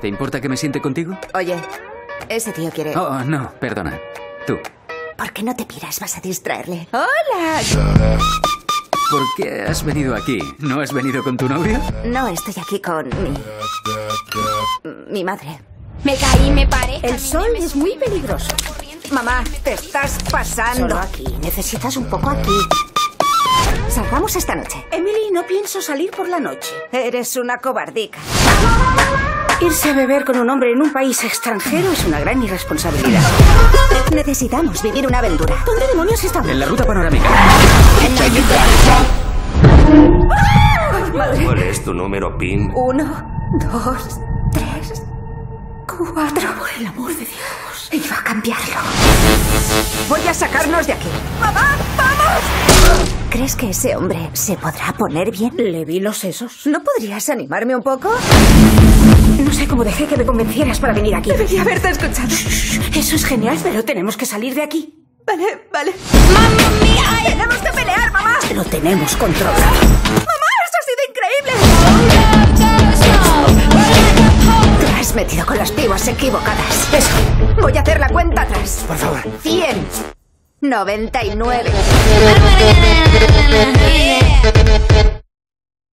¿Te importa que me siente contigo? Oye, ese tío quiere... Oh, no, perdona. Tú. ¿Por qué no te piras? Vas a distraerle. ¡Hola! ¿Por qué has venido aquí? ¿No has venido con tu novio? No, estoy aquí con mi... Mi madre. Me caí, me paré. El sol es muy peligroso. Mamá, te estás pasando. Solo aquí. Necesitas un poco aquí. Salgamos esta noche. Emily, no pienso salir por la noche. Eres una cobardica. Irse a beber con un hombre en un país extranjero es una gran irresponsabilidad. Necesitamos vivir una aventura. ¿Dónde demonios estamos? En la ruta panorámica. ¿Cuál es tu número PIN? Uno, dos, tres, cuatro. Por el amor de Dios. Iba a cambiarlo. Voy a sacarnos de aquí. ¡Mamá, vamos! ¿Crees que ese hombre se podrá poner bien? Le vi los sesos. ¿No podrías animarme un poco? Cómo dejé que me convencieras para venir aquí. Debería haberte escuchado. Eso es genial, pero tenemos que salir de aquí. Vale, vale. ¡Mamma mía! ¡Tenemos que pelear, mamá! Lo tenemos controlado. ¡Mamá, esto ha sido increíble! Te has metido con las pibas equivocadas. Eso. Voy a hacer la cuenta atrás. Por favor. 100. 99. Yeah.